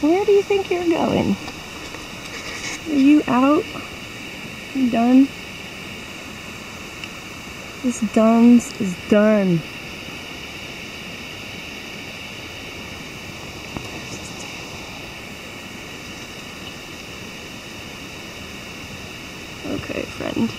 Where do you think you're going? Are you out? You done? This Duns is done. Okay, friend.